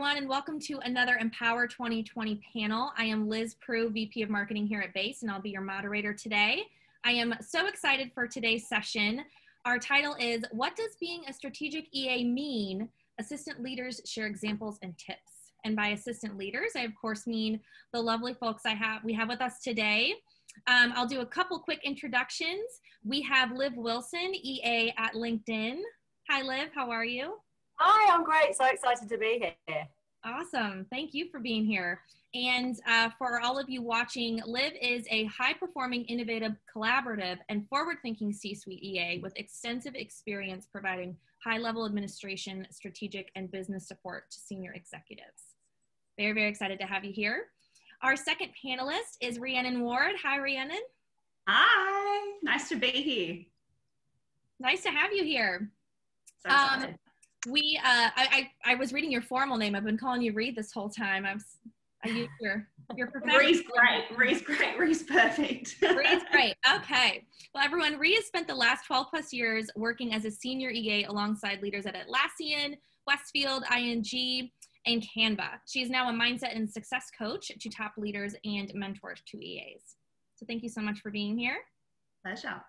everyone, and welcome to another Empower 2020 panel. I am Liz Prue, VP of Marketing here at BASE, and I'll be your moderator today. I am so excited for today's session. Our title is What Does Being a Strategic EA Mean? Assistant Leaders Share Examples and Tips. And by assistant leaders, I of course mean the lovely folks I have we have with us today. Um, I'll do a couple quick introductions. We have Liv Wilson, EA at LinkedIn. Hi, Liv. How are you? Hi, I'm great. So excited to be here. Awesome. Thank you for being here. And uh, for all of you watching, Liv is a high performing, innovative, collaborative, and forward thinking C suite EA with extensive experience providing high level administration, strategic, and business support to senior executives. Very, very excited to have you here. Our second panelist is Rhiannon Ward. Hi, Rhiannon. Hi, nice to be here. Nice to have you here. So um, we uh, I, I, I was reading your formal name. I've been calling you Ree this whole time. I'm I use your your professional. Ree's great. Ree's great. Ree's perfect. Ree's great. Okay. Well, everyone, Ree has spent the last 12 plus years working as a senior EA alongside leaders at Atlassian, Westfield, ING, and Canva. She is now a mindset and success coach to top leaders and mentors to EAs. So thank you so much for being here. Pleasure.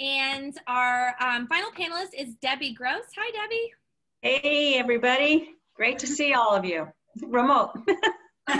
And our um, final panelist is Debbie Gross. Hi, Debbie. Hey, everybody. Great to see all of you. Remote.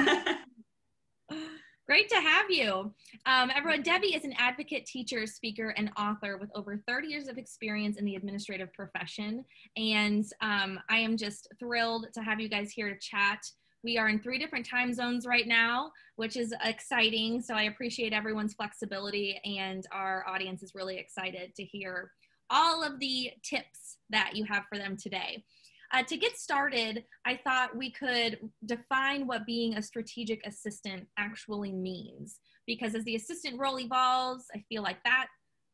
Great to have you. Um, everyone, Debbie is an advocate, teacher, speaker, and author with over 30 years of experience in the administrative profession. And um, I am just thrilled to have you guys here to chat. We are in three different time zones right now, which is exciting. So I appreciate everyone's flexibility, and our audience is really excited to hear all of the tips that you have for them today. Uh, to get started, I thought we could define what being a strategic assistant actually means. Because as the assistant role evolves, I feel like that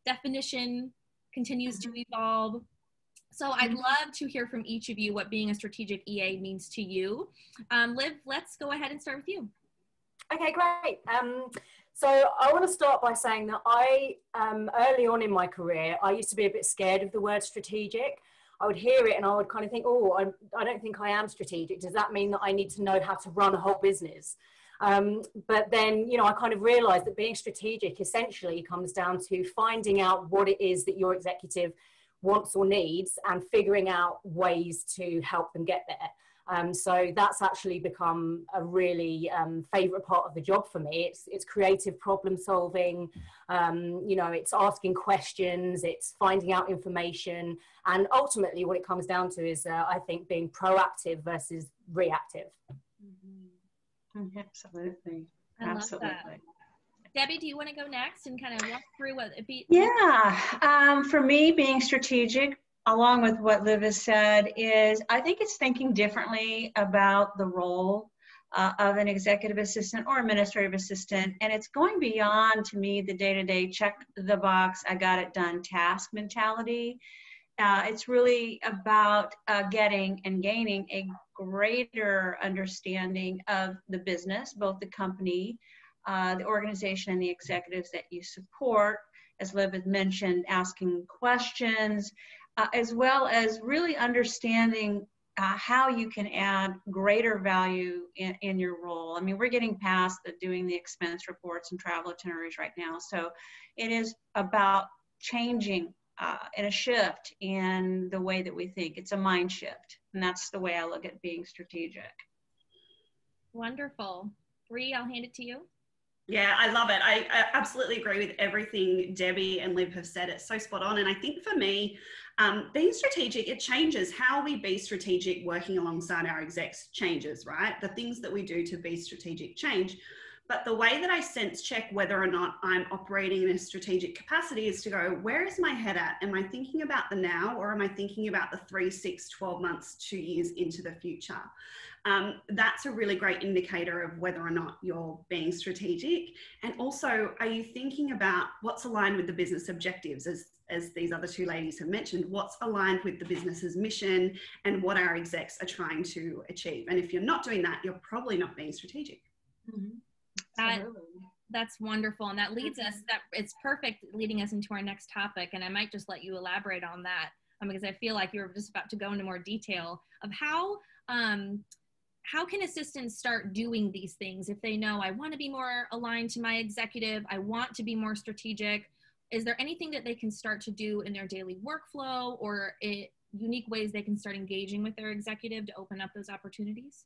definition continues to mm-hmm. evolve. So I'd mm-hmm. love to hear from each of you what being a strategic EA means to you. Um, Liv, let's go ahead and start with you. Okay, great. Um, so I want to start by saying that I, um, early on in my career, I used to be a bit scared of the word strategic. I would hear it and I would kind of think, oh, I, I don't think I am strategic. Does that mean that I need to know how to run a whole business? Um, but then, you know, I kind of realized that being strategic essentially comes down to finding out what it is that your executive wants or needs and figuring out ways to help them get there. Um, so that's actually become a really um, favorite part of the job for me. It's, it's creative problem solving, um, you know, it's asking questions, it's finding out information. And ultimately, what it comes down to is, uh, I think, being proactive versus reactive. Mm-hmm. Absolutely. Absolutely. Debbie, do you want to go next and kind of walk through what it be? Yeah, um, for me, being strategic, along with what Liv has said, is I think it's thinking differently about the role uh, of an executive assistant or administrative assistant. And it's going beyond, to me, the day to day check the box, I got it done task mentality. Uh, it's really about uh, getting and gaining a greater understanding of the business, both the company, uh, the organization and the executives that you support, as Liv mentioned, asking questions, uh, as well as really understanding uh, how you can add greater value in, in, your role. I mean, we're getting past the doing the expense reports and travel itineraries right now. So it is about changing uh, and a shift in the way that we think. It's a mind shift. And that's the way I look at being strategic. Wonderful. Ree, I'll hand it to you. Yeah, I love it. I, I, absolutely agree with everything Debbie and Liv have said. It's so spot on. And I think for me, um, being strategic, it changes how we be strategic working alongside our execs changes, right? The things that we do to be strategic change. But the way that I sense check whether or not I'm operating in a strategic capacity is to go, where is my head at? Am I thinking about the now or am I thinking about the three, six, 12 months, two years into the future? Um, that's a really great indicator of whether or not you're being strategic. And also, are you thinking about what's aligned with the business objectives? As, as these other two ladies have mentioned, what's aligned with the business's mission and what our execs are trying to achieve? And if you're not doing that, you're probably not being strategic. Mm-hmm. That, that's wonderful. And that leads us, that it's perfect leading us into our next topic. And I might just let you elaborate on that um, because I feel like you're just about to go into more detail of how um, how can assistants start doing these things if they know I want to be more aligned to my executive, I want to be more strategic? Is there anything that they can start to do in their daily workflow or it, unique ways they can start engaging with their executive to open up those opportunities?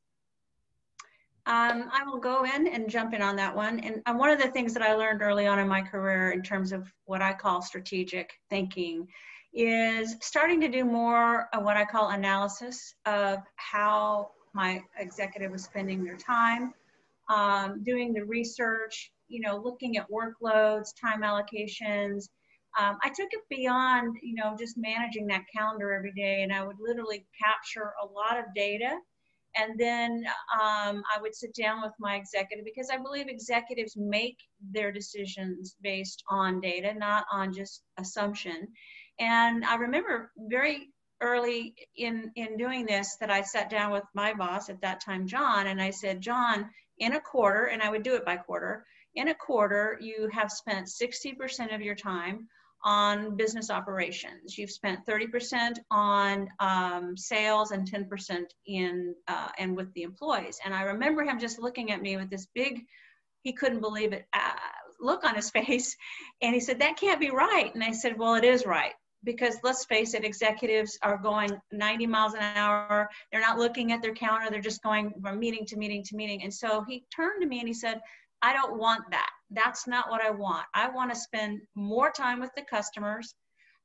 Um, I will go in and jump in on that one. And uh, one of the things that I learned early on in my career in terms of what I call strategic thinking is starting to do more of what I call analysis of how my executive was spending their time, um, doing the research, you know, looking at workloads, time allocations. Um, I took it beyond, you know, just managing that calendar every day, and I would literally capture a lot of data. And then um, I would sit down with my executive because I believe executives make their decisions based on data, not on just assumption. And I remember very early in in doing this that I sat down with my boss at that time, John, and I said, John, in a quarter, and I would do it by quarter. In a quarter, you have spent 60% of your time on business operations. You've spent 30% on um, sales and 10% in uh, and with the employees. And I remember him just looking at me with this big, he couldn't believe it, uh, look on his face, and he said, "That can't be right." And I said, "Well, it is right." Because let's face it, executives are going 90 miles an hour. They're not looking at their calendar. They're just going from meeting to meeting to meeting. And so he turned to me and he said, I don't want that. That's not what I want. I want to spend more time with the customers,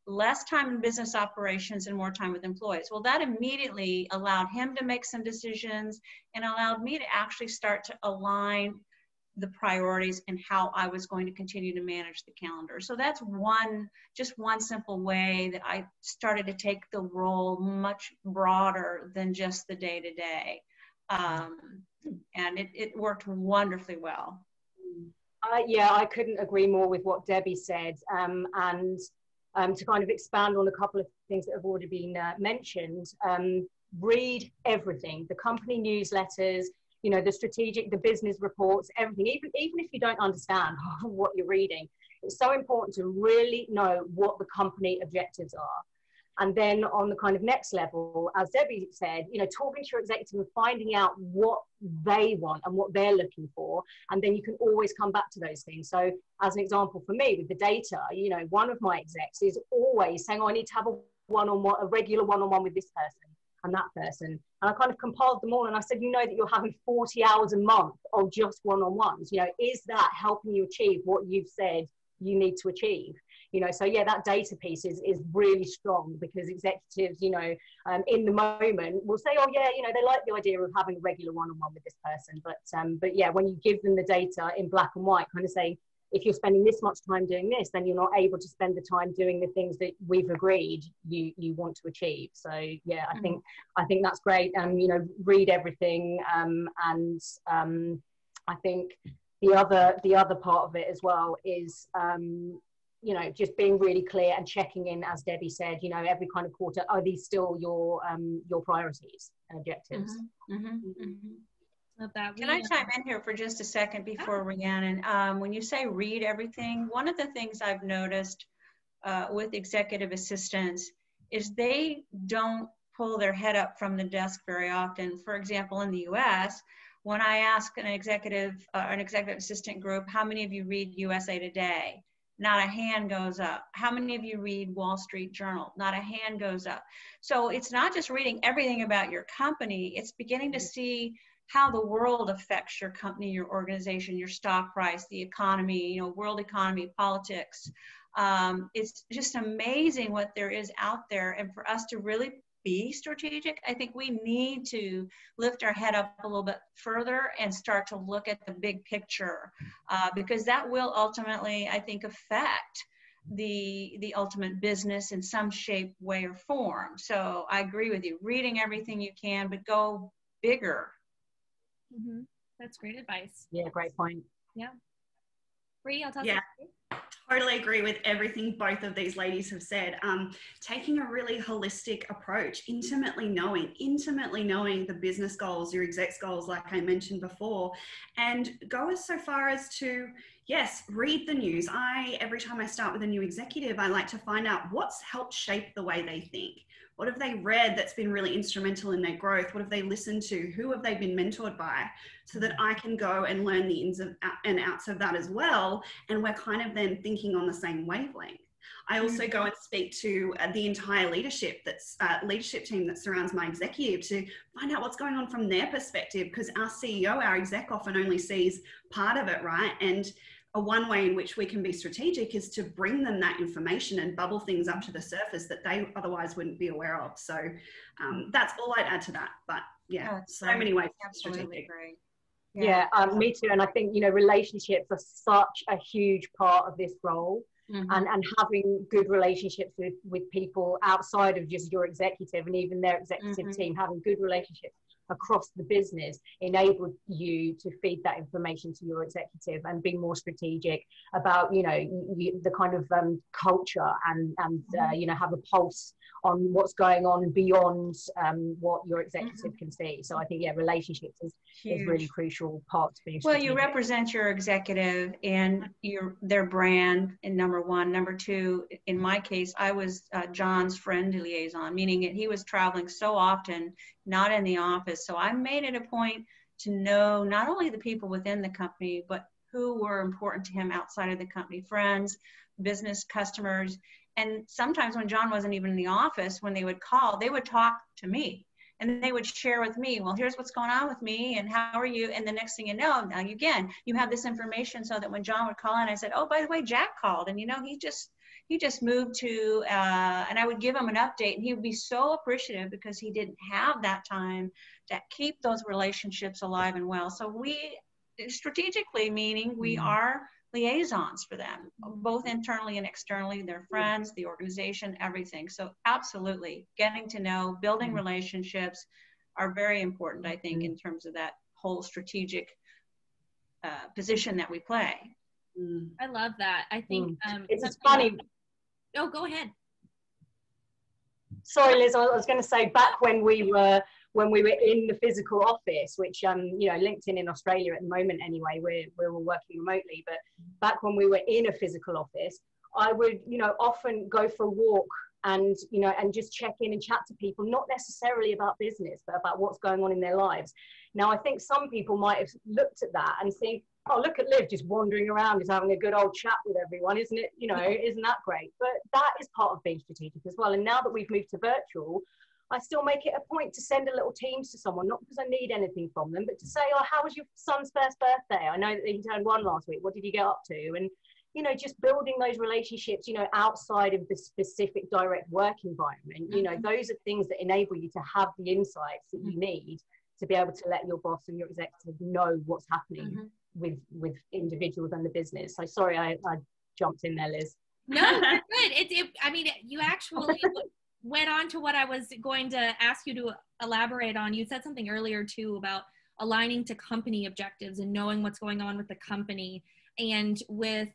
less time in business operations, and more time with employees. Well, that immediately allowed him to make some decisions and allowed me to actually start to align the priorities and how I was going to continue to manage the calendar. So that's one, just one simple way that I started to take the role much broader than just the day to day. And it, it worked wonderfully well. Uh, yeah, I couldn't agree more with what Debbie said. Um, and um, to kind of expand on a couple of things that have already been uh, mentioned, um, read everything the company newsletters, you know the strategic the business reports everything even even if you don't understand what you're reading it's so important to really know what the company objectives are. And then on the kind of next level as debbie said you know talking to your executive and finding out what they want and what they're looking for and then you can always come back to those things. So as an example for me with the data you know one of my execs is always saying oh i need to have a one-on-one a regular one-on-one with this person and that person. And I kind of compiled them all and I said, you know that you're having 40 hours a month of just one-on-ones. You know, is that helping you achieve what you've said you need to achieve? You know, so yeah, that data piece is, is really strong because executives, you know, um, in the moment will say, oh yeah, you know, they like the idea of having a regular one-on-one with this person. But um, but yeah, when you give them the data in black and white, kind of saying, if you're spending this much time doing this, then you're not able to spend the time doing the things that we've agreed you you want to achieve. So yeah, I mm-hmm. think I think that's great. Um, you know, read everything. Um, and um, I think the other the other part of it as well is um, you know just being really clear and checking in, as Debbie said. You know, every kind of quarter, are these still your um, your priorities and objectives? Mm-hmm. Mm-hmm. mm-hmm. Can I chime in here for just a second before yeah. Rhiannon? Um, when you say read everything, one of the things I've noticed uh, with executive assistants is they don't pull their head up from the desk very often. For example, in the U.S., when I ask an executive, uh, an executive assistant group, how many of you read USA Today? Not a hand goes up. How many of you read Wall Street Journal? Not a hand goes up. So it's not just reading everything about your company, it's beginning to see how the world affects your company, your organization, your stock price, the economy, you know, world economy, politics. Um, it's just amazing what there is out there. And for us to really be strategic, I think we need to lift our head up a little bit further and start to look at the big picture uh, because that will ultimately, I think, affect the the ultimate business in some shape way or form so i agree with you reading everything you can but go bigger Mm-hmm. That's great advice. Yeah, great point. Yeah. Ree, I'll tell yeah. Totally agree with everything both of these ladies have said. Um, taking a really holistic approach, intimately knowing, intimately knowing the business goals, your exec's goals, like I mentioned before, and go as so far as to, yes, read the news. I, every time I start with a new executive, I like to find out what's helped shape the way they think What have they read that's been really instrumental in their growth? What have they listened to? Who have they been mentored by? So that I can go and learn the ins and outs of that as well. And we're kind of then thinking on the same wavelength. I also go and speak to uh, the entire leadership that's uh, leadership team that surrounds my executive to find out what's going on from their perspective because our CEO, our exec often only sees part of it, right? And a one way in which we can be strategic is to bring them that information and bubble things up to the surface that they otherwise wouldn't be aware of. So um, that's all I'd add to that. But yeah, so many ways strategic. Great. Yeah, yeah um, me too. And I think, you know, relationships are such a huge part of this role mm-hmm. and, and having good relationships with, with people outside of just your executive and even their executive mm-hmm. team, having good relationships across the business enabled you to feed that information to your executive and be more strategic about you know you, the kind of um, culture and and uh, mm-hmm. you know have a pulse on what's going on beyond um, what your executive mm-hmm. can see. So I think yeah, relationships is, is really crucial part to being. Well, you represent your executive and your their brand in number one. Number two, in my case, I was uh, John's friend liaison, meaning that he was traveling so often, not in the office. So I made it a point to know not only the people within the company, but who were important to him outside of the company, friends, business customers and sometimes when John wasn't even in the office, when they would call, they would talk to me and they would share with me, well, here's what's going on with me and how are you? And the next thing you know, now again, you have this information so that when John would call in, I said, oh, by the way, Jack called and you know, he just, he just moved to, uh, and I would give him an update and he would be so appreciative because he didn't have that time to keep those relationships alive and well. So we, strategically meaning we mm-hmm. are liaisons for them, both internally and externally, their friends, the organization, everything. So, absolutely, getting to know, building mm-hmm. relationships are very important, I think, in terms of that whole strategic uh, position that we play. Mm. I love that. I think mm. um, it's funny. oh, go ahead. Sorry, Liz. I was going to say back when we were when we were in the physical office, which um, you know, LinkedIn in Australia at the moment anyway, we're we're all working remotely. But back when we were in a physical office, I would, you know, often go for a walk and you know and just check in and chat to people not necessarily about business but about what's going on in their lives. Now i think some people might have looked at that and think oh look at liv just wandering around just having a good old chat with everyone isn't it? You know isn't that great? But that is part of being strategic as well. And now that we've moved to virtual I still make it a point to send a little Teams to someone, not because I need anything from them, but to say, oh, how was your son's first birthday? I know that he turned one last week. What did you get up to? And, you know, just building those relationships, you know, outside of the specific direct work environment, you know, mm-hmm. those are things that enable you to have the insights that you mm-hmm. need to be able to let your boss and your executive know what's happening mm-hmm. with with individuals and the business. So sorry, I, I jumped in there, Liz. No, good. It, it, I mean, you actually went on to what I was going to ask you to elaborate on. You said something earlier too about aligning to company objectives and knowing what's going on with the company. And with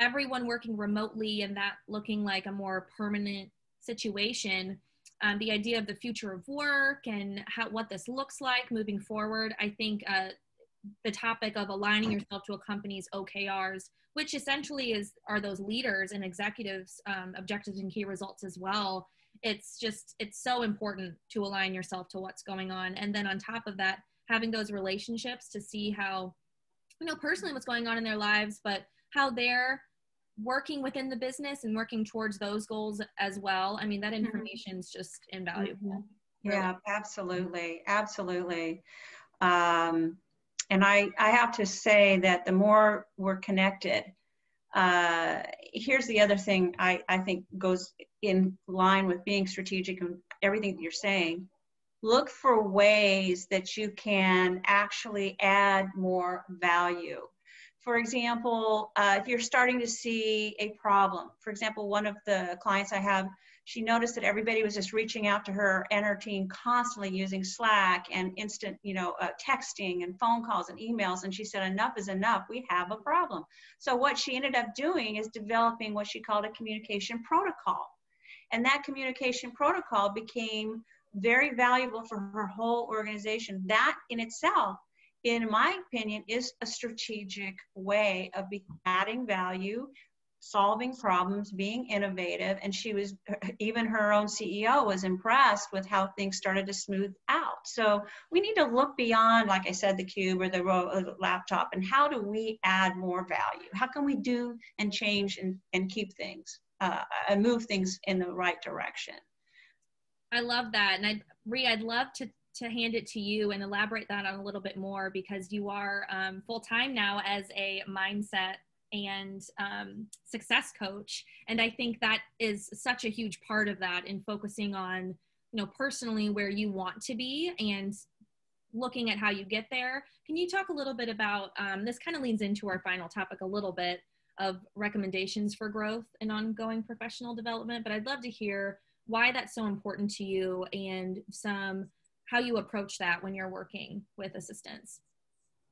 everyone working remotely and that looking like a more permanent situation, um, the idea of the future of work and how what this looks like moving forward, I think uh, the topic of aligning yourself to a company's OKRs, which essentially is are those leaders and executives um, objectives and key results as well, it's just it's so important to align yourself to what's going on. And then on top of that having those relationships to see how you know personally what's going on in their lives but how they're working within the business and working towards those goals as well. I mean that mm-hmm. information is just invaluable. Mm-hmm. yeah absolutely. Absolutely. Um, and i i have to say that the more we're connected uh, here's the other thing I, I think goes in line with being strategic and everything that you're saying. Look for ways that you can actually add more value. For example, uh, if you're starting to see a problem, for example, one of the clients I have she noticed that everybody was just reaching out to her and her team constantly using Slack and instant, you know, uh, texting and phone calls and emails. And she said, enough is enough. We have a problem. So what she ended up doing is developing what she called a communication protocol. And that communication protocol became very valuable for her whole organization. That in itself, in my opinion, is a strategic way of adding value solving problems, being innovative, and she was even her own CEO was impressed with how things started to smooth out. So we need to look beyond, like I said, the cube or the laptop, and how do we add more value? How can we do and change and, and keep things uh, and move things in the right direction? I love that, and I, Ree, I'd love to to hand it to you and elaborate that on a little bit more because you are um, full time now as a mindset and um, success coach. And i think that is such a huge part of that in focusing on you know personally where you want to be and looking at how you get there. Can you talk a little bit about um, this kind of leans into our final topic a little bit of recommendations for growth and ongoing professional development but i'd love to hear why that's so important to you and some how you approach that when you're working with assistants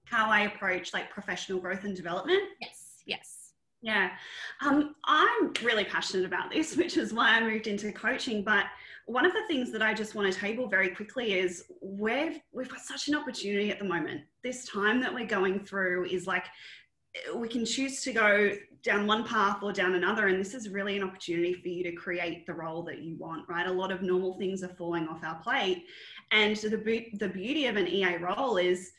how i approach like professional growth and development yes Yes. Yeah. Um, I'm really passionate about this, which is why I moved into coaching. But one of the things that I just want to table very quickly is we've, we've got such an opportunity at the moment. This time that we're going through is like we can choose to go down one path or down another. And this is really an opportunity for you to create the role that you want, right? A lot of normal things are falling off our plate. And the, the beauty of an EA role is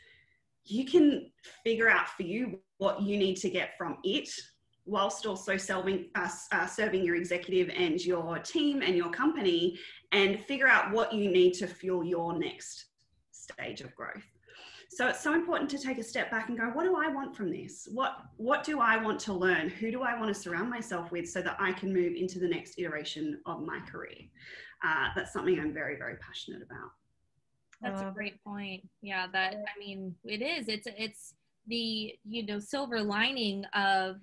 you can figure out for you what you need to get from it whilst also serving, uh, uh, serving your executive and your team and your company and figure out what you need to fuel your next stage of growth so it's so important to take a step back and go what do i want from this? What what do i want to learn? Who do i want to surround myself with so that i can move into the next iteration of my career? Uh, that's something i'm very very passionate about. That's a great point. Yeah that i mean it is. It's it's the you know silver lining of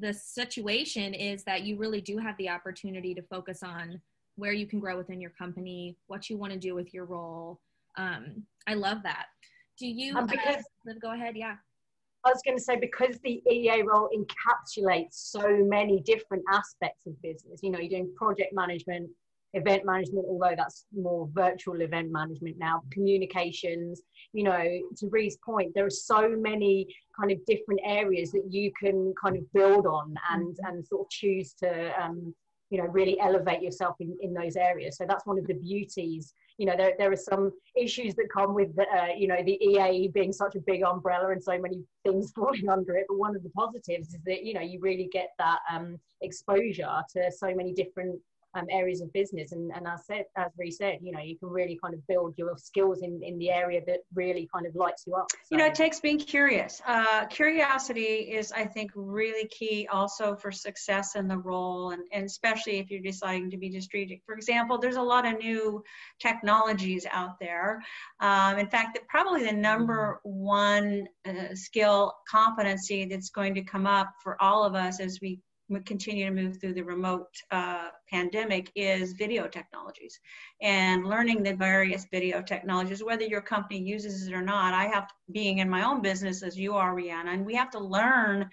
the situation is that you really do have the opportunity to focus on where you can grow within your company what you want to do with your role um, i love that do you um, because, uh, go ahead yeah I was going to say because the EA role encapsulates so many different aspects of business. You know, you're doing project management, event management, although that's more virtual event management now, communications, you know, to Ree's point, there are so many kind of different areas that you can kind of build on and, mm-hmm. and sort of choose to, um, you know, really elevate yourself in, in those areas. So that's one of the beauties. You know, there, there are some issues that come with, the, uh, you know, the EA being such a big umbrella and so many things falling under it. But one of the positives is that, you know, you really get that um, exposure to so many different um, areas of business. And, and as said, as Ree said, you know, you can really kind of build your skills in, in the area that really kind of lights you up. So. You know, it takes being curious. Uh, curiosity is, I think, really key also for success in the role, and, and especially if you're deciding to be strategic. For example, there's a lot of new technologies out there. Um, in fact, probably the number one uh, skill competency that's going to come up for all of us as we we continue to move through the remote uh, pandemic is video technologies and learning the various video technologies, whether your company uses it or not. I have, being in my own business as you are, Rhiannon, and we have to learn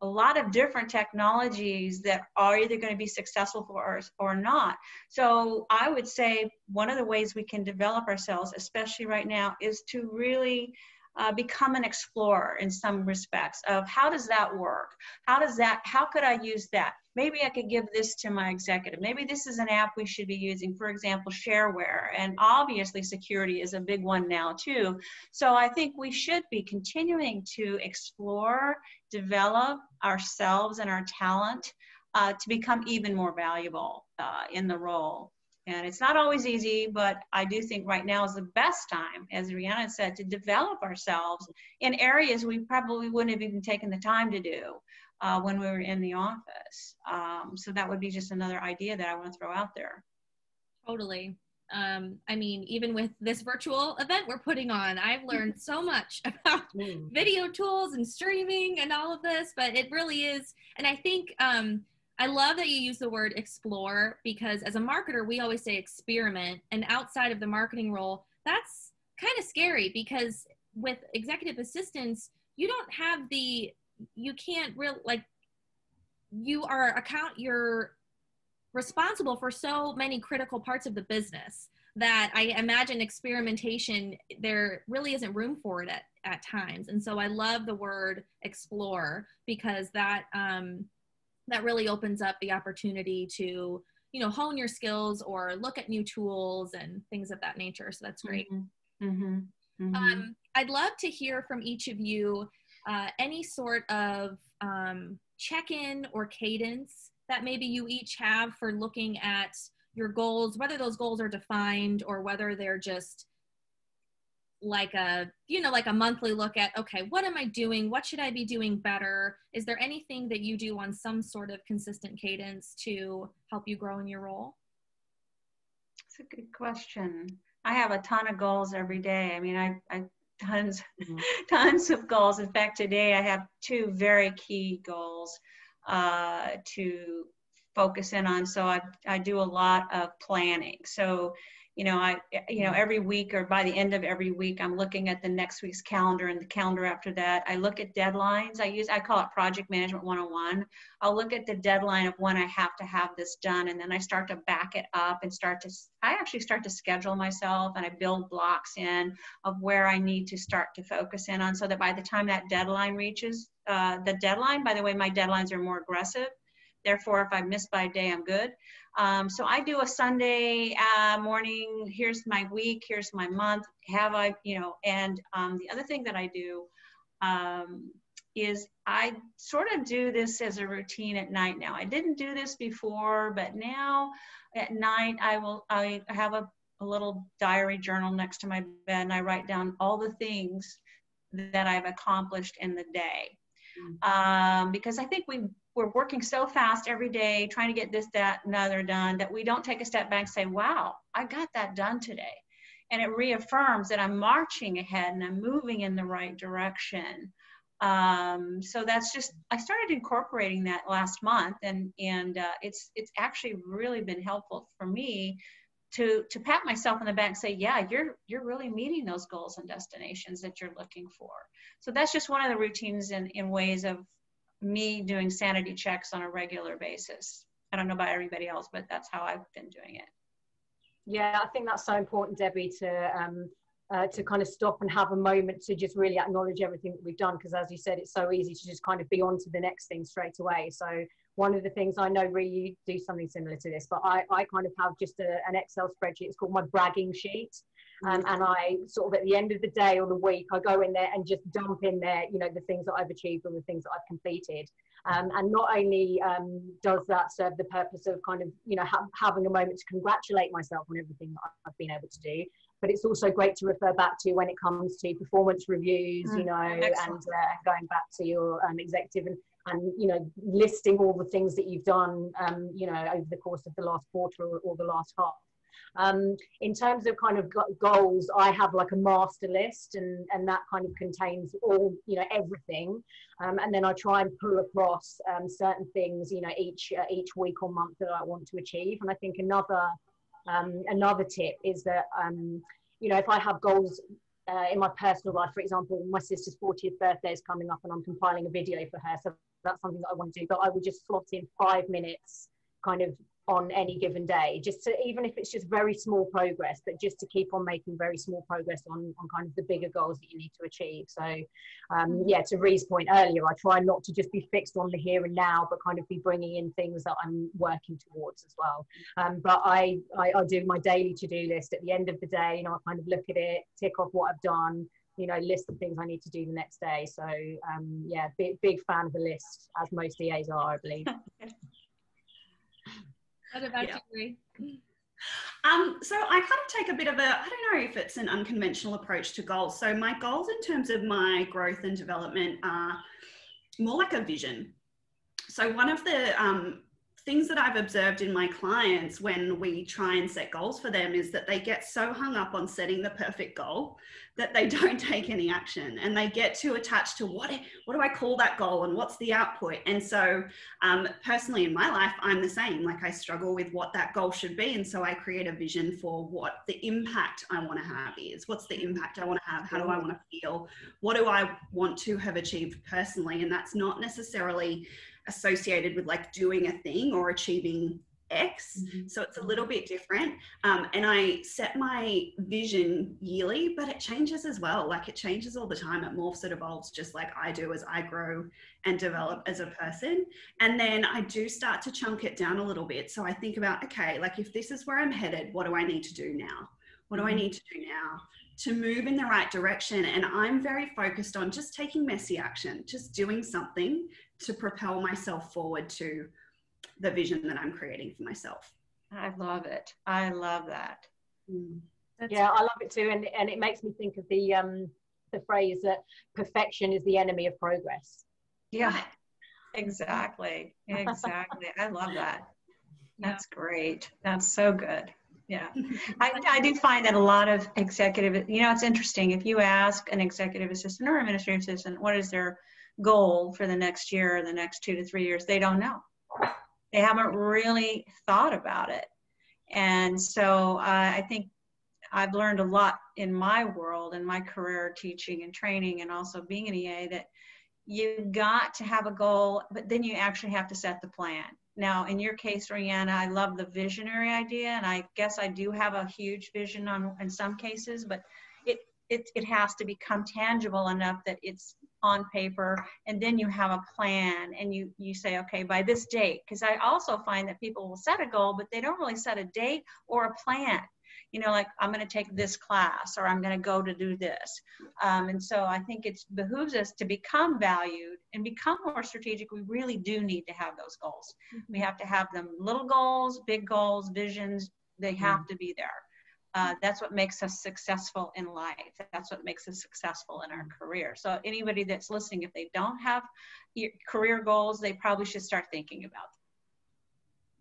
a lot of different technologies that are either going to be successful for us or not. So I would say one of the ways we can develop ourselves, especially right now, is to really uh, become an explorer in some respects of how does that work? How does that, how could I use that? Maybe I could give this to my executive. Maybe this is an app we should be using, for example, shareware. And obviously security is a big one now too. So I think we should be continuing to explore, develop ourselves and our talent uh, to become even more valuable uh, in the role. And it's not always easy, but I do think right now is the best time, as Rhiannon said, to develop ourselves in areas we probably wouldn't have even taken the time to do uh, when we were in the office. Um, so that would be just another idea that I want to throw out there. Totally. Um, I mean, even with this virtual event we're putting on, I've learned so much about mm. video tools and streaming and all of this, but it really is. And I think, um, I love that you use the word explore because as a marketer, we always say experiment. And outside of the marketing role, that's kind of scary because with executive assistants, you don't have the, you can't real like, you are account, you're responsible for so many critical parts of the business that I imagine experimentation, there really isn't room for it at, at times. And so I love the word explore because that, um, that really opens up the opportunity to you know hone your skills or look at new tools and things of that nature so that's great mm-hmm. Mm-hmm. Mm-hmm. Um, i'd love to hear from each of you uh, any sort of um, check-in or cadence that maybe you each have for looking at your goals whether those goals are defined or whether they're just like a you know like a monthly look at okay what am i doing? What should i be doing better? Is there anything that you do on some sort of consistent cadence to help you grow in your role? It's a good question. I have a ton of goals every day. I mean i, I tons mm-hmm. tons of goals. In fact today i have two very key goals uh, to focus in on. So I, I do a lot of planning. So you know i you know every week or by the end of every week i'm looking at the next week's calendar and the calendar after that. I look at deadlines. I use i call it project management 101 i'll look at the deadline of when i have to have this done and then i start to back it up and start to i actually start to schedule myself and i build blocks in of where i need to start to focus in on so that by the time that deadline reaches uh, the deadline by the way my deadlines are more aggressive Therefore, if I miss by a day, I'm good. Um, so I do a Sunday uh, morning. Here's my week. Here's my month. Have I, you know? And um, the other thing that I do um, is I sort of do this as a routine at night now. I didn't do this before, but now at night I will. I have a, a little diary journal next to my bed, and I write down all the things that I've accomplished in the day. Mm. Um, because I think we we're working so fast every day trying to get this that and other done that we don't take a step back and say wow i got that done today. And it reaffirms that i'm marching ahead and i'm moving in the right direction. Um, so that's just i started incorporating that last month and and uh, it's it's actually really been helpful for me to to pat myself on the back and say yeah you're you're really meeting those goals and destinations that you're looking for. So that's just one of the routines in in ways of me doing sanity checks on a regular basis. I don't know about everybody else, but that's how I've been doing it. Yeah, I think that's so important, Debbie, to um, uh, to kind of stop and have a moment to just really acknowledge everything that we've done. Because as you said, it's so easy to just kind of be on to the next thing straight away. So one of the things I know, really, you do something similar to this, but I, I kind of have just a, an Excel spreadsheet. It's called my bragging sheet. Um, and I sort of at the end of the day or the week, I go in there and just dump in there, you know, the things that I've achieved and the things that I've completed. Um, and not only um, does that serve the purpose of kind of, you know, ha- having a moment to congratulate myself on everything that I've been able to do, but it's also great to refer back to when it comes to performance reviews, mm, you know, excellent. and uh, going back to your um, executive and, and, you know, listing all the things that you've done, um, you know, over the course of the last quarter or, or the last half. Um, in terms of kind of goals, I have like a master list, and and that kind of contains all you know everything, um, and then I try and pull across um, certain things you know each uh, each week or month that I want to achieve. And I think another um, another tip is that um, you know if I have goals uh, in my personal life, for example, my sister's 40th birthday is coming up and I'm compiling a video for her. So that's something that I want to do. But I would just slot in five minutes kind of on any given day just to even if it's just very small progress but just to keep on making very small progress on, on kind of the bigger goals that you need to achieve. So um, mm-hmm. yeah to Ree's point earlier I try not to just be fixed on the here and now but kind of be bringing in things that I'm working towards as well. Um, but I, I, I do my daily to-do list at the end of the day you know I kind of look at it tick off what I've done you know list the things I need to do the next day. So um, yeah big big fan of the list as most EAs are I believe What about yeah. you, um, so I kind of take a bit of a, I don't know if it's an unconventional approach to goals. So my goals in terms of my growth and development are more like a vision. So one of the um, things that I've observed in my clients when we try and set goals for them is that they get so hung up on setting the perfect goal that they don't take any action and they get too attached to what what do I call that goal and what's the output? And so um, personally in my life I'm the same. Like I struggle with what that goal should be. And so I create a vision for what the impact I want to have is. What's the impact I want to have? How do I want to feel? What do I want to have achieved personally? And that's not necessarily associated with like doing a thing or achieving X. Mm-hmm. So it's a little bit different. Um, and I set my vision yearly, but it changes as well. Like it changes all the time. It morphs, it evolves just like I do as I grow and develop as a person. And then I do start to chunk it down a little bit. So I think about, okay, like if this is where I'm headed, what do I need to do now? What do I mm-hmm. need to do now to move in the right direction? And I'm very focused on just taking messy action, just doing something to propel myself forward to the vision that I'm creating for myself. I love it. I love that. Mm. Yeah, I love it too, and and it makes me think of the um the phrase that perfection is the enemy of progress. Yeah, exactly, exactly. I love that. That's great. That's so good. Yeah, I, I do find that a lot of executive, you know, it's interesting. If you ask an executive assistant or administrative assistant, what is their goal for the next year or the next two to three years, they don't know. They haven't really thought about it. And so uh, I think I've learned a lot in my world in my career teaching and training and also being an EA that you've got to have a goal, but then you actually have to set the plan. Now, in your case, Rhiannon, I love the visionary idea, and I guess I do have a huge vision on in some cases, but it it, has to become tangible enough that it's on paper and then you have a plan and you you say okay by this date. Because i also find that people will set a goal but they don't really set a date or a plan. You know like i'm going to take this class or i'm going to go to do this. Um, and so i think it behooves us to become valued and become more strategic. We really do need to have those goals. Mm-hmm. we have to have them little goals big goals visions. They have mm-hmm. to be there uh, that's what makes us successful in life. That's what makes us successful in our career. So anybody that's listening, if they don't have career goals, they probably should start thinking about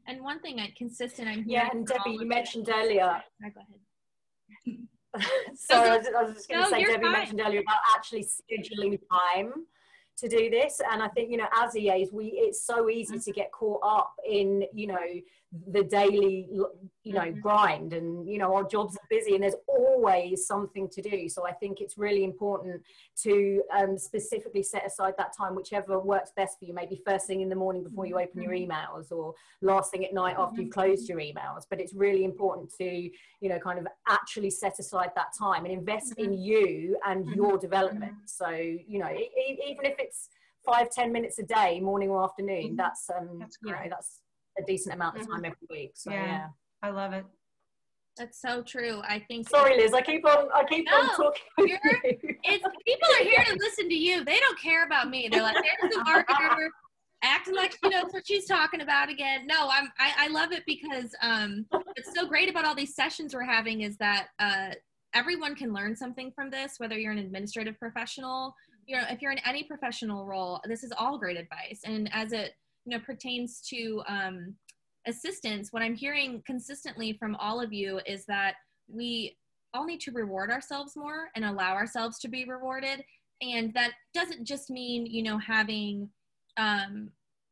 them. And one thing I consistent, I'm yeah. And Debbie, you mentioned earlier. go ahead. Sorry, I was, I was just going to no, say, Debbie fine. mentioned earlier about actually scheduling time to do this and i think you know as eas we it's so easy mm-hmm. to get caught up in you know the daily you know mm-hmm. grind and you know our jobs are busy and there's always something to do. So i think it's really important to um, specifically set aside that time whichever works best for you. Maybe first thing in the morning before you open your mm-hmm. emails or last thing at night after you've closed your emails. But it's really important to you know kind of actually set aside that time and invest in mm-hmm. you and your development. So you know even if it's five ten minutes a day morning or afternoon that's um that's you know that's a decent amount of time mm-hmm. every week. So yeah. yeah. I love it. That's so true. I think. Sorry, Liz. I keep on. I keep no, on talking. it's people are here to listen to you. They don't care about me. They're like, there's the marketer acting like she knows what she's talking about again. No, I'm. I, I love it because um, it's so great about all these sessions we're having is that uh, everyone can learn something from this. Whether you're an administrative professional, you know, if you're in any professional role, this is all great advice. And as it you know pertains to um, assistants what i'm hearing consistently from all of you is that we all need to reward ourselves more and allow ourselves to be rewarded and that doesn't just mean you know having um,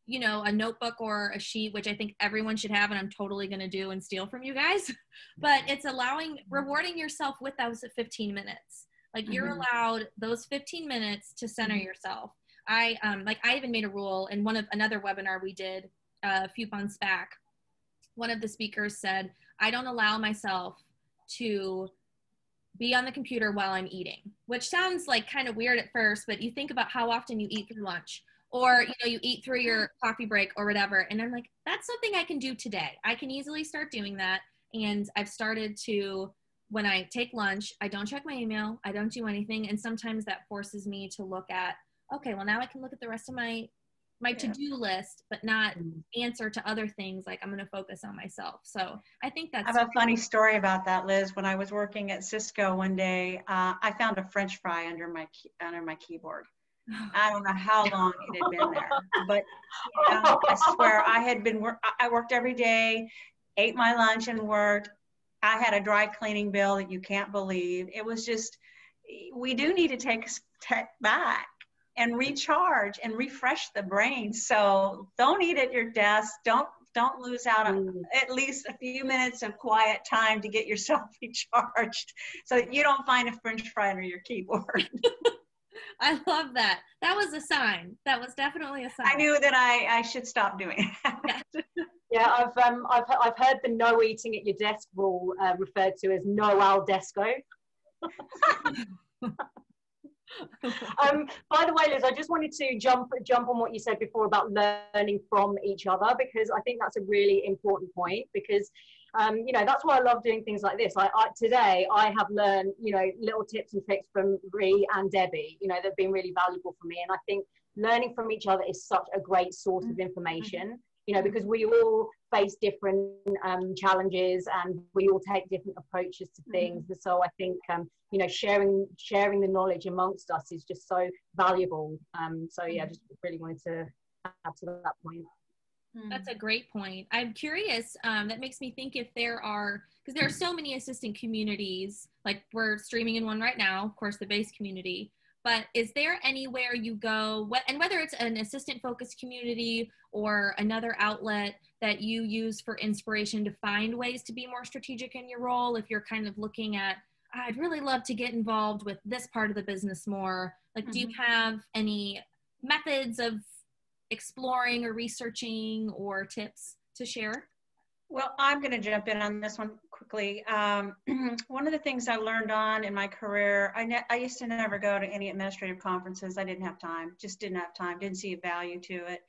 you know a notebook or a sheet which i think everyone should have and i'm totally going to do and steal from you guys but it's allowing rewarding yourself with those 15 minutes like you're mm-hmm. allowed those 15 minutes to center mm-hmm. yourself I um, like I even made a rule in one of another webinar we did uh, a few months back. One of the speakers said, "I don't allow myself to be on the computer while I'm eating," which sounds like kind of weird at first, but you think about how often you eat through lunch or you know you eat through your coffee break or whatever and i'm like that's something i can do today i can easily start doing that and i've started to when i take lunch i don't check my email i don't do anything and sometimes that forces me to look at okay, well now I can look at the rest of my my yeah. to-do list but not mm. answer to other things like i'm going to focus on myself. So i think that's i have a funny story about that liz. When i was working at cisco one day uh, i found a french fry under my under my keyboard. I don't know how long it had been there but you know, i swear i had been work i worked every day ate my lunch and worked. I had a dry cleaning bill that you can't believe. It was just we do need to take a step back and recharge and refresh the brain. So don't eat at your desk. Don't don't lose out on mm. at least a few minutes of quiet time to get yourself recharged so that you don't find a french fry under your keyboard. I love that. That was a sign. That was definitely a sign. I knew that I, I should stop doing that. Yeah. Yeah, I've um, I've I've heard the no eating at your desk rule uh, referred to as no al desco. Um, by the way, Liz, I just wanted to jump jump on what you said before about learning from each other because I think that's a really important point because um, you know that's why I love doing things like this. I, I, today I have learned you know little tips and tricks from Ree and Debbie. You know they've been really valuable for me, and I think learning from each other is such a great source of mm-hmm. information you know, because we all face different um, challenges and we all take different approaches to things. Mm-hmm. So I think, um, you know, sharing sharing the knowledge amongst us is just so valuable. Um, so yeah, mm-hmm. just really wanted to add to that point. Hmm. That's a great point. I'm curious. Um, that makes me think if there are, because there are so many assistant communities, like we're streaming in one right now, of course, the base community but is there anywhere you go and whether it's an assistant focused community or another outlet that you use for inspiration to find ways to be more strategic in your role if you're kind of looking at i'd really love to get involved with this part of the business more like mm-hmm. do you mm-hmm. have any methods of exploring or researching or tips to share well, I'm going to jump in on this one quickly. Um, one of the things I learned on in my career, I, I used to never go to any administrative conferences. I didn't have time, just didn't have time, didn't see a value to it.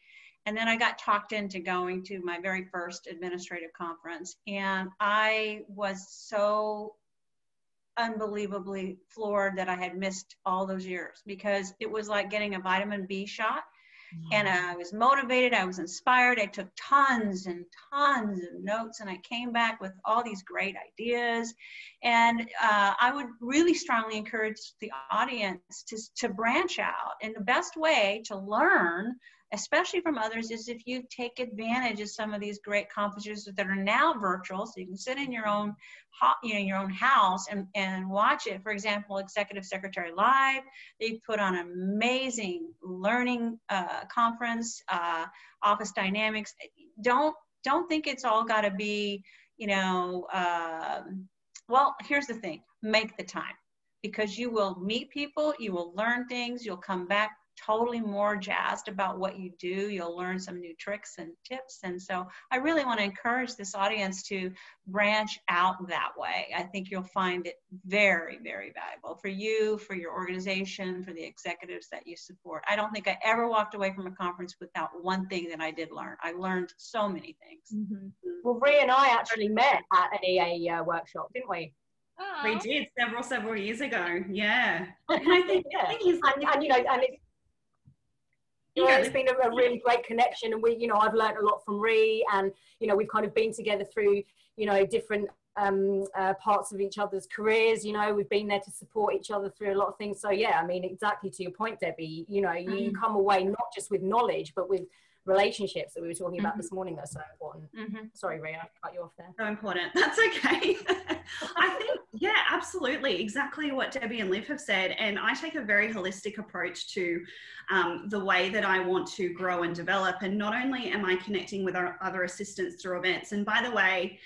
And then I got talked into going to my very first administrative conference. And I was so unbelievably floored that I had missed all those years because it was like getting a vitamin B shot and I was motivated, I was inspired. I took tons and tons of notes, and I came back with all these great ideas. And uh, I would really strongly encourage the audience to, to branch out. And the best way to learn especially from others, is if you take advantage of some of these great conferences that are now virtual, so you can sit in your own, you know, your own house and, and watch it. For example, Executive Secretary Live, they put on an amazing learning uh, conference, uh, Office Dynamics. Don't don't think it's all got to be, you know. Uh, well, here's the thing: make the time because you will meet people, you will learn things, you'll come back totally more jazzed about what you do. You'll learn some new tricks and tips. And so I really want to encourage this audience to branch out that way. I think you'll find it very, very valuable for you, for your organization, for the executives that you support. I don't think I ever walked away from a conference without one thing that I did learn. I learned so many things. Mm-hmm. Well, Ree and I actually met at an EA uh, workshop, didn't we? We did several several years ago. Yeah, and I think, yeah. I think and, and, you know, and it's yeah, it's been a, a, really great connection, and we, you know, I've learned a lot from Ree, and you know, we've kind of been together through, you know, different um, uh, parts of each other's careers. You know, we've been there to support each other through a lot of things. So yeah, I mean, exactly to your point, Debbie. You know, you mm-hmm. come away not just with knowledge, but with relationships that we were talking about mm-hmm. this morning that's so important. Mm-hmm. Sorry, Ray, I cut you off there. So important. That's okay. I think, yeah, absolutely. Exactly what Debbie and Liv have said. And I take a very holistic approach to um, the way that I want to grow and develop. And not only am I connecting with our other assistants through events, and by the way,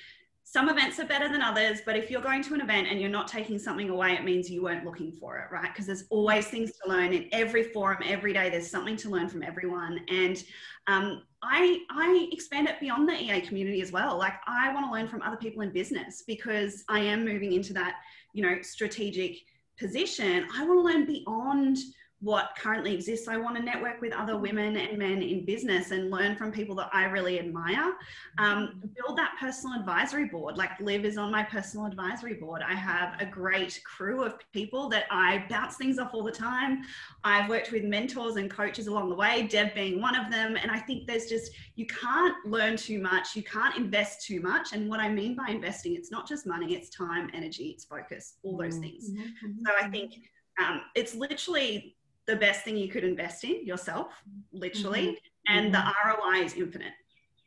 some events are better than others, but if you're going to an event and you're not taking something away, it means you weren't looking for it, right? Because there's always things to learn in every forum, every day. There's something to learn from everyone, and um, I I expand it beyond the EA community as well. Like I want to learn from other people in business because I am moving into that you know strategic position. I want to learn beyond what currently exists. I want to network with other women and men in business and learn from people that I really admire. Um, build that personal advisory board. Like Liv is on my personal advisory board. I have a great crew of people that I bounce things off all the time. I've worked with mentors and coaches along the way, Deb being one of them. And I think there's just, you can't learn too much, you can't invest too much. And what I mean by investing, it's not just money, it's time, energy, it's focus, all those mm-hmm. things. Mm-hmm. So I think um, it's literally the best thing you could invest in yourself, literally, mm-hmm. and mm-hmm. the ROI is infinite.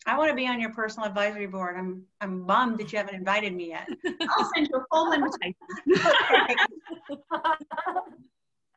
I want to be on your personal advisory board. I'm I'm bummed that you haven't invited me yet. I'll send you a full invitation.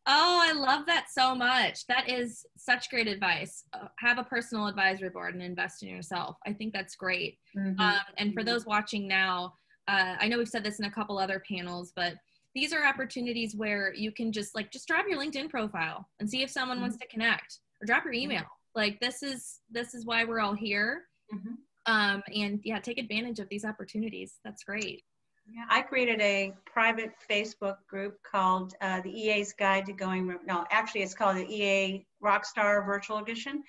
oh, I love that so much. That is such great advice. Uh, have a personal advisory board and invest in yourself. I think that's great. Mm-hmm. Um, and for those watching now, uh, I know we've said this in a couple other panels, but these are opportunities where you can just like just drop your linkedin profile and see if someone mm-hmm. wants to connect or drop your email like this is this is why we're all here mm-hmm. um, and yeah, take advantage of these opportunities. That's great. Yeah, I created a private Facebook group called uh, the EA's Guide to Going. No, actually, it's called the EA Rockstar Virtual Edition.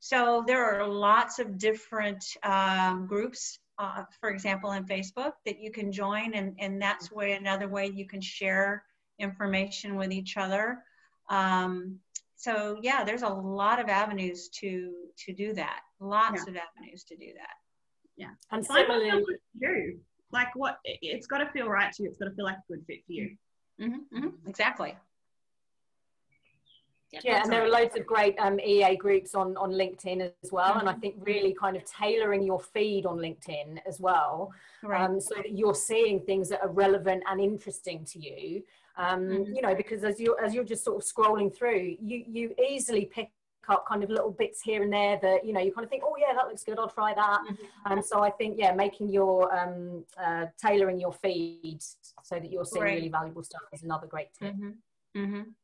So there are lots of different um, groups, uh, for example, in Facebook that you can join, and, and that's way another way you can share information with each other. Um, so yeah, there's a lot of avenues to to do that. Lots yeah. of avenues to do that. Yeah, and similarly, do like what it's got to feel right to you. It's got to feel like a good fit for you. Mm-hmm, mm-hmm, exactly. Yeah, and there are loads of great um, EA groups on, on LinkedIn as well. Mm-hmm. And I mm-hmm. think really kind of tailoring your feed on LinkedIn as well, right. um, so that you're seeing things that are relevant and interesting to you. Um, mm-hmm. You know, because as you as you're just sort of scrolling through, you you easily pick up kind of little bits here and there that you know you kind of think oh yeah that looks good i'll try that and mm-hmm. um, so i think yeah making your um, uh, tailoring your feed so that you're seeing really valuable stuff is another great tip mm-hmm.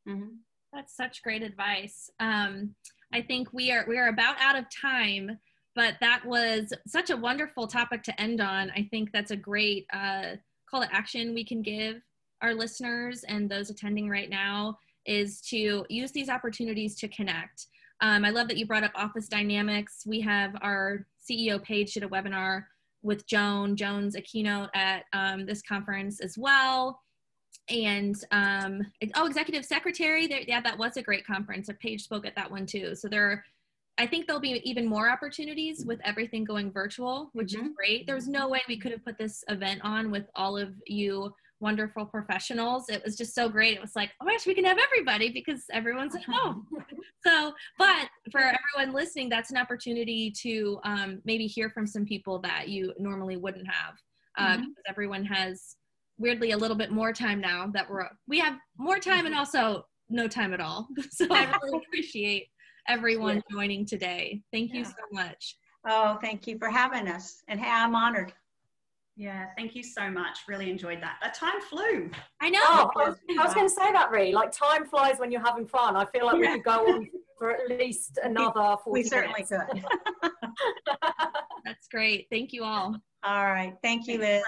Mm-hmm. That's such great advice um, i think we are we are about out of time but that was such a wonderful topic to end on i think that's a great uh, call to action we can give our listeners and those attending right now is to use these opportunities to connect um, I love that you brought up office dynamics. We have our CEO Paige did a webinar with Joan. Jones, a keynote at um, this conference as well. And um, oh, executive secretary. There, yeah, that was a great conference. A Paige spoke at that one too. So there, I think there'll be even more opportunities with everything going virtual, which mm-hmm. is great. There's no way we could have put this event on with all of you wonderful professionals. It was just so great. It was like, oh my gosh, we can have everybody because everyone's at home. so, but for everyone listening, that's an opportunity to um, maybe hear from some people that you normally wouldn't have. Uh, mm-hmm. Because everyone has weirdly a little bit more time now that we're we have more time and mm-hmm. also no time at all. So I really appreciate everyone yeah. joining today. Thank you yeah. so much. Oh, thank you for having us. And hey, I'm honored. Yeah, thank you so much. Really enjoyed that. The time flew. I know. Oh, I was, was going to say that, Ree. Like time flies when you're having fun. I feel like yeah. we could go on for at least another 40 We certainly minutes. could. That's great. Thank you all. All right. Thank you, Liz.